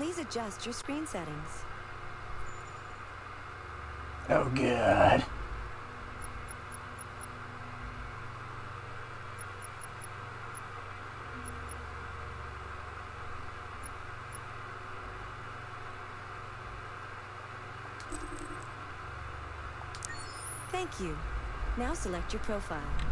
please adjust your screen settings. Oh, God. Thank you. Now select your profile.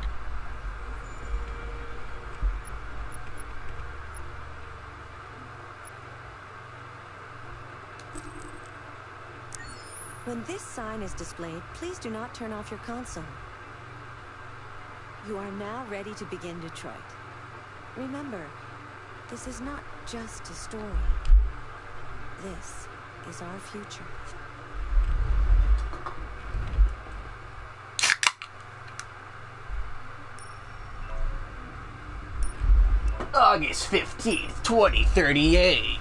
When this sign is displayed, please do not turn off your console. You are now ready to begin Detroit. Remember, this is not just a story. This is our future. August 15th, 2038.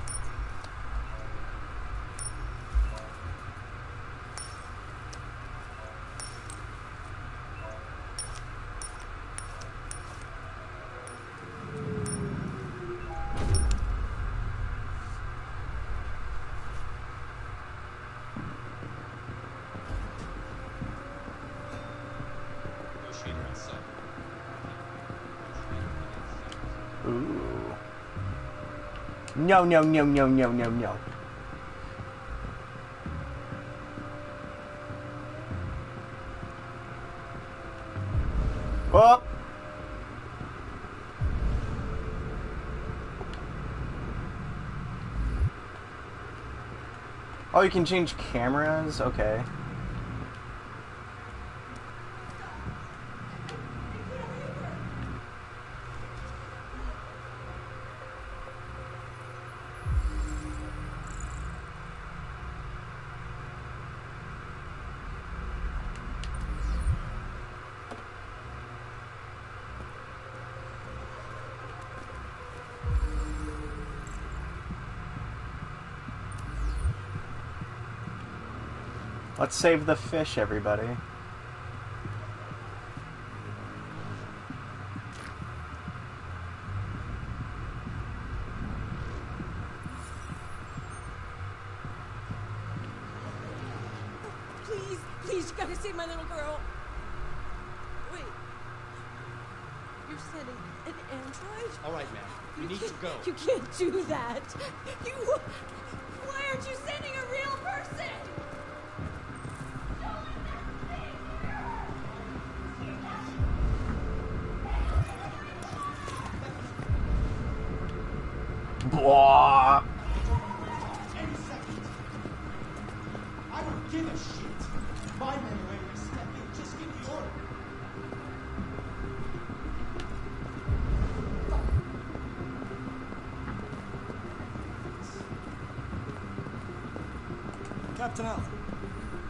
No, no, no, no, no, no, no. Oh! Oh, you can change cameras? Okay. Let's save the fish, everybody. Please, please, you gotta save my little girl. Wait. You're sending an android? All right, ma'am. You need to go. You can't do that. You. Captain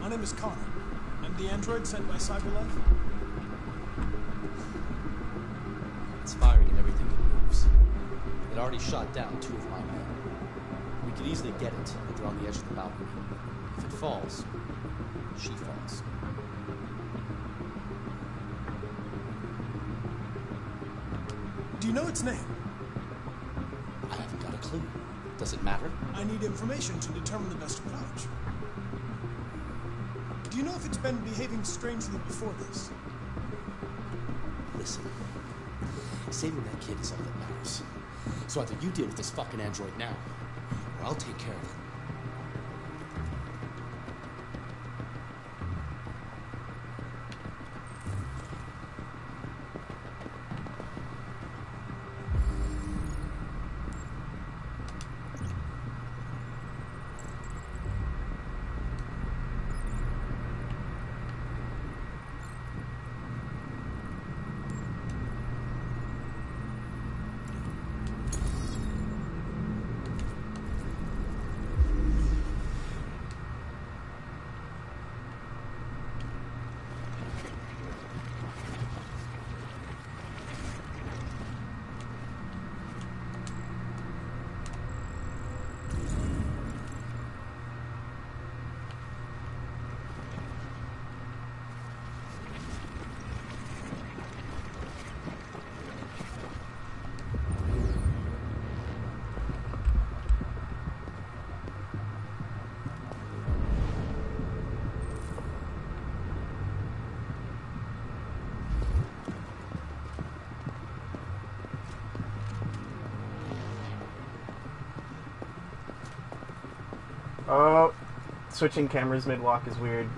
my name is Connor. I'm the android sent by Cyberlife. It's firing and everything that moves. It already shot down two of my men. We could easily get it, but they're on the edge of the balcony. If it falls, she falls. Do you know its name? I need information to determine the best approach. Do you know if it's been behaving strangely before this? Listen. Saving that kid is all that matters. So either you deal with this fucking android now, or I'll take care of it. Switching cameras mid walk is weird.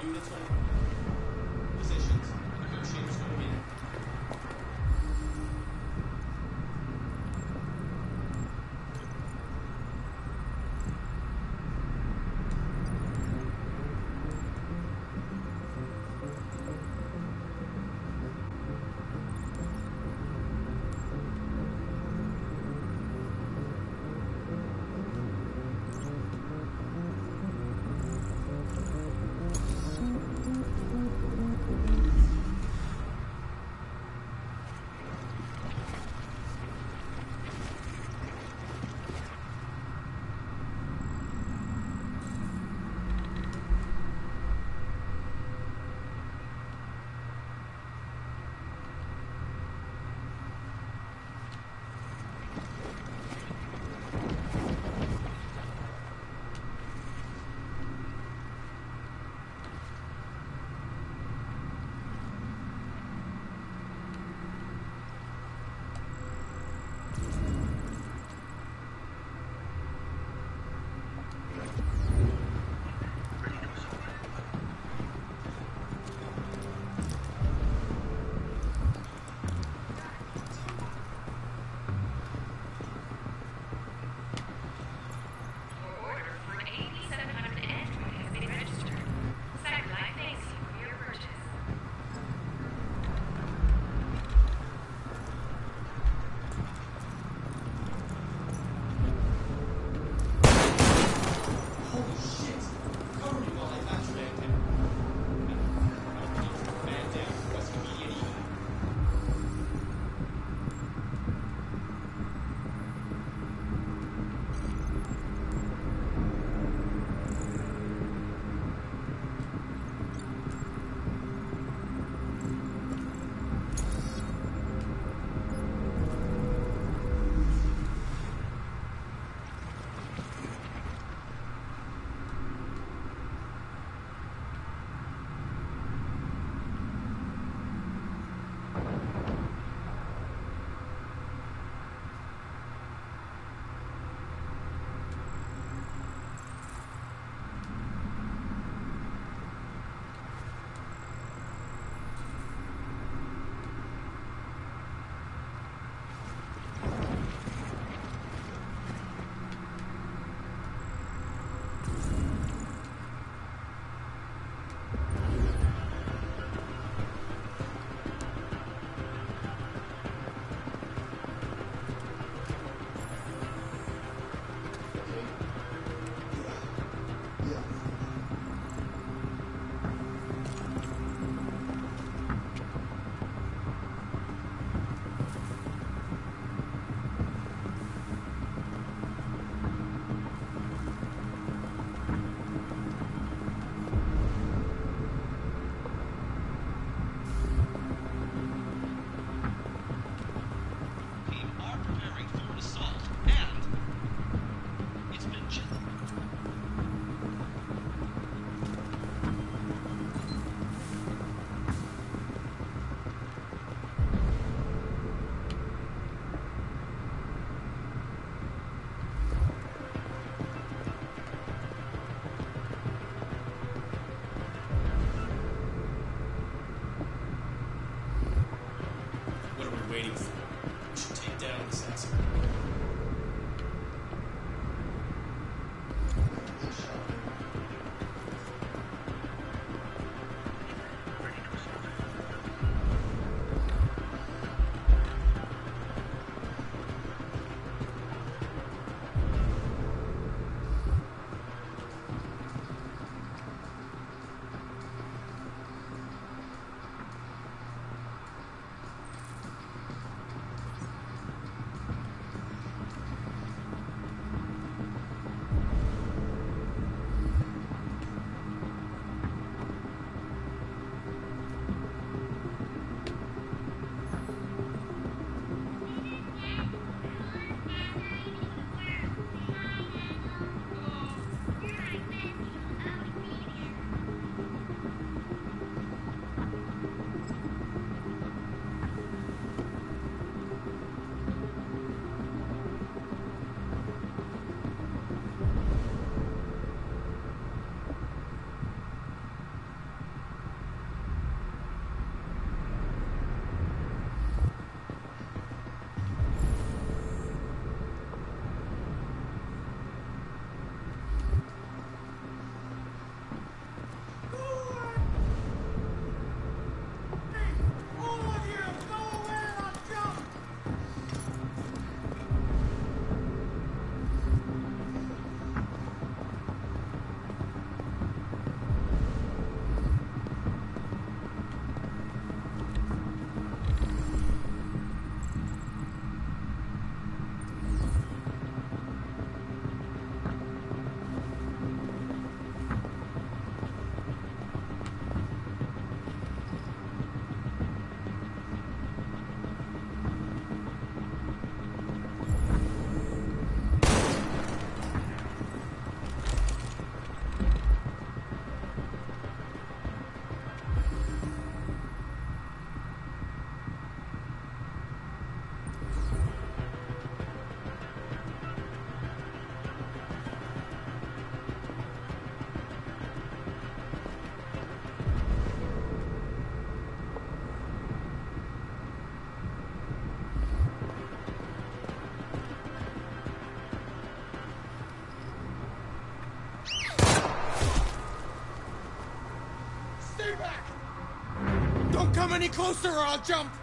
Units on any closer or I'll jump!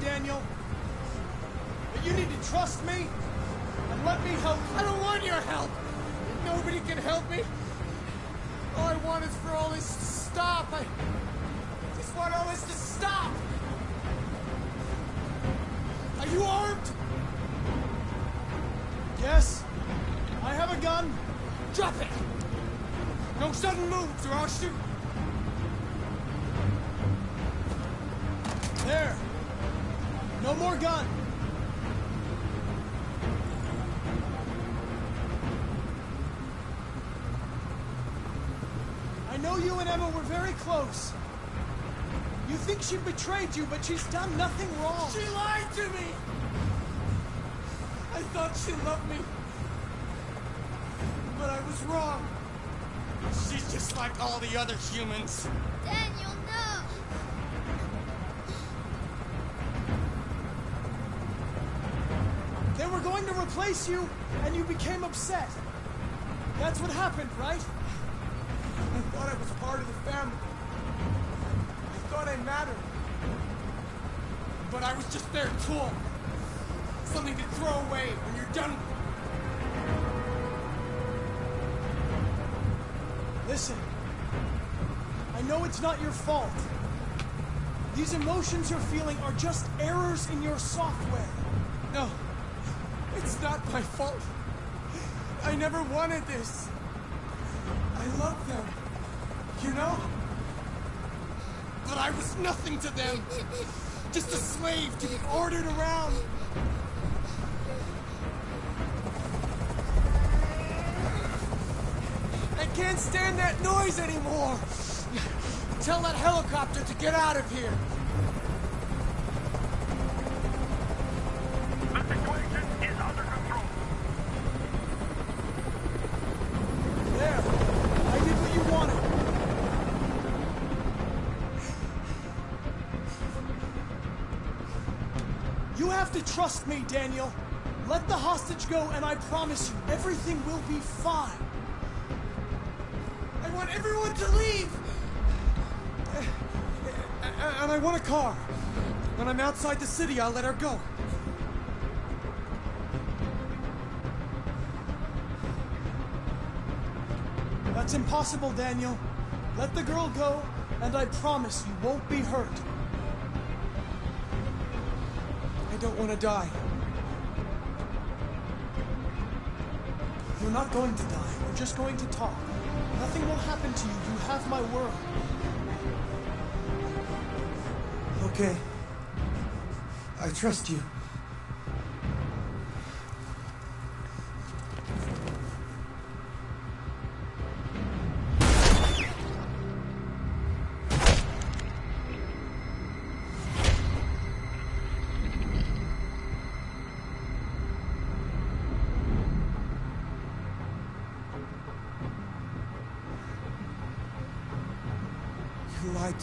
Daniel. But you need to trust me and let me help you. I don't want your help! Nobody can help me! All I want is for all this to stop. I just want all this to stop! Are you armed? Yes, I have a gun. Drop it! No sudden moves or I'll shoot! No more gun. I know you and Emma were very close. You think she betrayed you, but she's done nothing wrong. She lied to me! I thought she loved me. But I was wrong. She's just like all the other humans. Daniel, replace you, and you became upset. That's what happened, right? I thought I was part of the family. I thought I mattered. But I was just their tool. Something to throw away when you're done. Listen, I know it's not your fault. These emotions you're feeling are just errors in your software. It's not my fault. I never wanted this. I love them, you know? But I was nothing to them. Just a slave to be ordered around. I can't stand that noise anymore. Tell that helicopter to get out of here. Trust me, Daniel. Let the hostage go, and I promise you, everything will be fine. I want everyone to leave! And I want a car. When I'm outside the city, I'll let her go. That's impossible, Daniel. Let the girl go, and I promise you won't be hurt. Don't want to die. You're not going to die. We're just going to talk. Nothing will happen to you. You have my word. Okay. I trust you.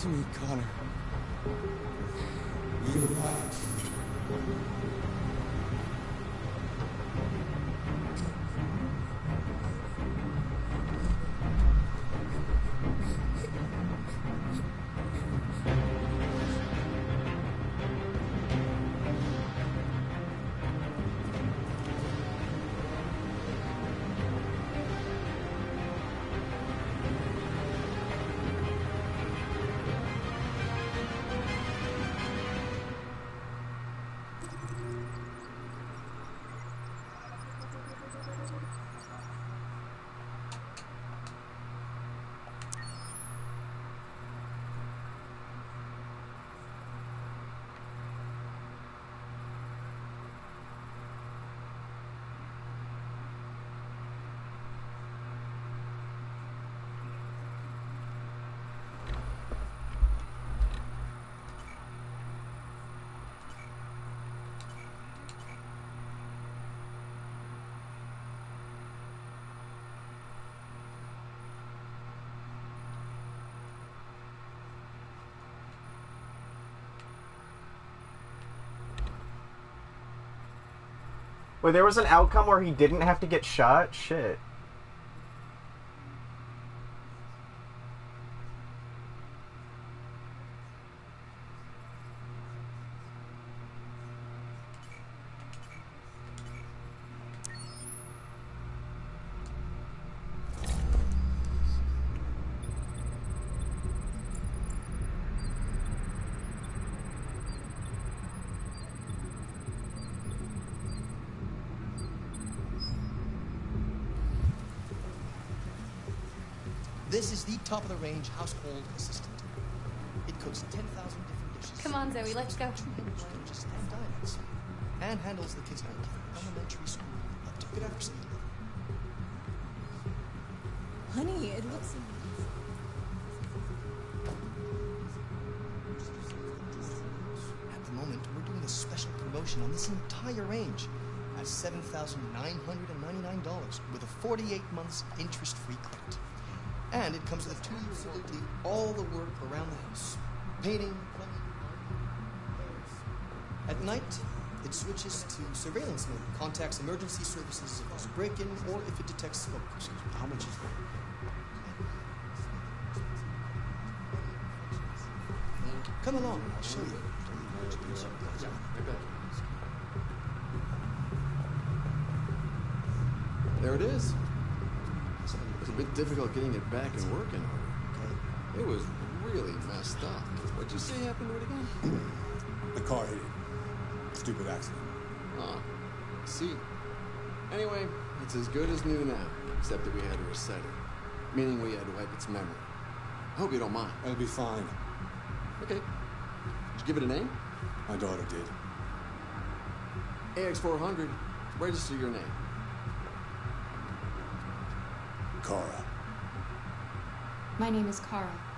Me, Connor. Wait, there was an outcome where he didn't have to get shot? Shit. This is the top of the range household assistant. It cooks 10,000 different dishes. Come on, Zoe, let's go. Two and dialects. And handles the kids' night elementary school up to university level. Honey, it looks. At the moment, we're doing a special promotion on this entire range at $7,999 with a 48 months interest-free credit. And it comes with a two-year warranty, all the work around the house. Painting, plumbing, At night, it switches to surveillance mode, contacts emergency services if there's a break-in or if it detects smoke. How much is that? Come along I'll show you. There it is. It was a bit difficult getting it back in working order. It was really messed up. What'd you say happened to it again? The car hit it. Stupid accident. Oh, see. Anyway, it's as good as new now, except that we had to reset it. Meaning we had to wipe its memory. I hope you don't mind. It'll be fine. Okay. Did you give it a name? My daughter did. AX400. Register your name. Kara. My name is Kara.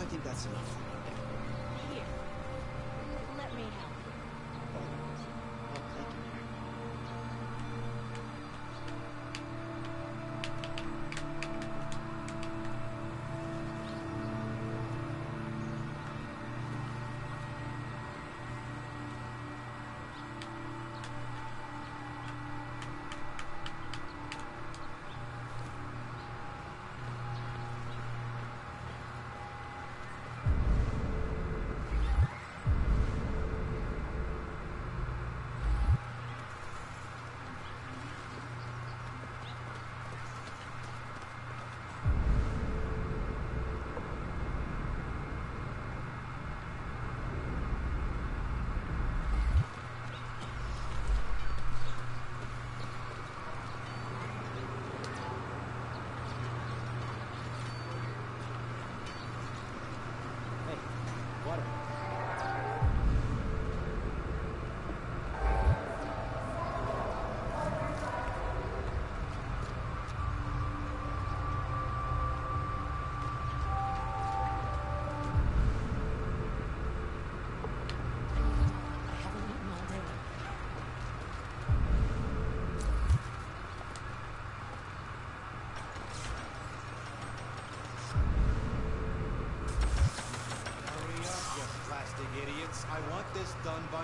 I think that's enough. Done by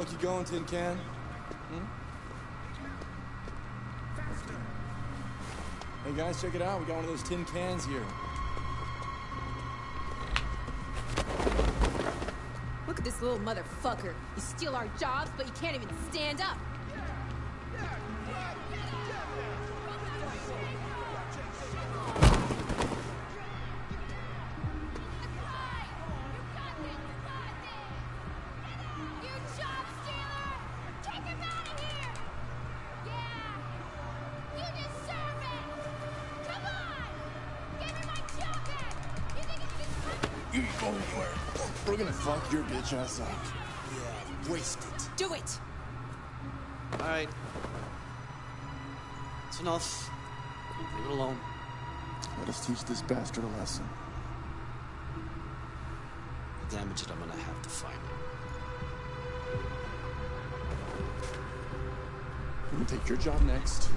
Fuck you going, Tin Can? Hmm? Hey guys, check it out. We got one of those tin cans here. Look at this little motherfucker. You steal our jobs, but you can't even stand up. We're gonna fuck your bitch ass up. Yeah, waste it. Do it! All right. It's enough. Leave it alone. Let us teach this bastard a lesson. The damage that I'm gonna have to find it. You can take your job next.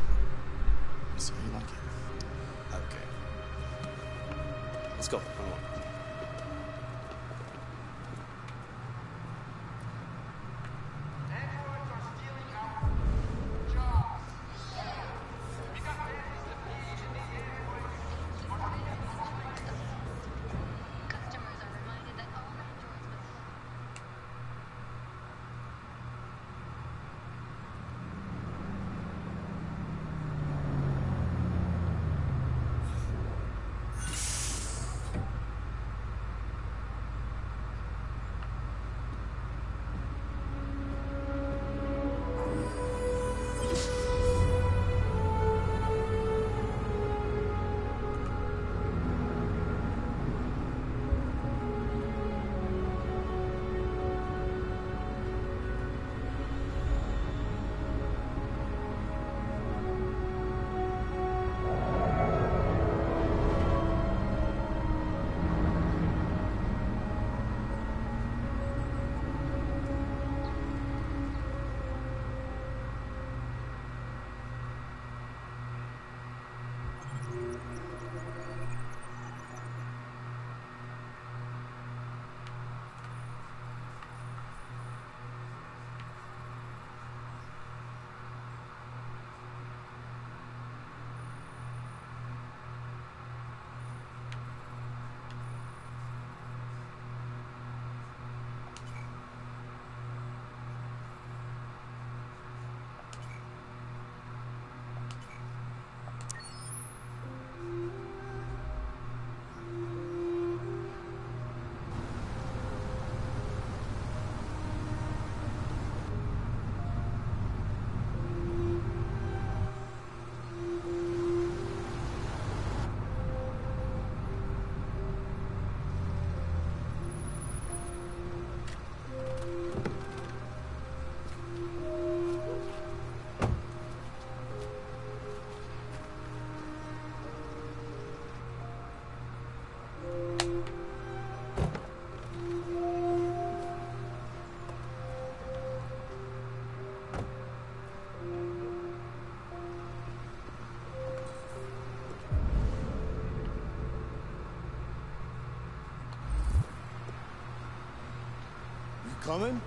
Coming?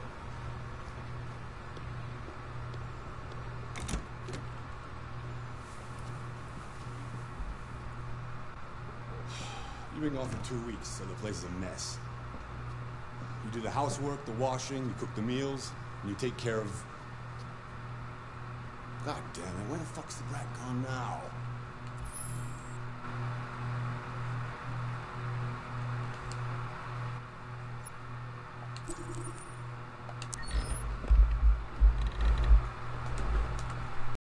You've been gone for two weeks, so the place is a mess. You do the housework, the washing, you cook the meals, and you take care of... God damn it, where the fuck's the brat gone now?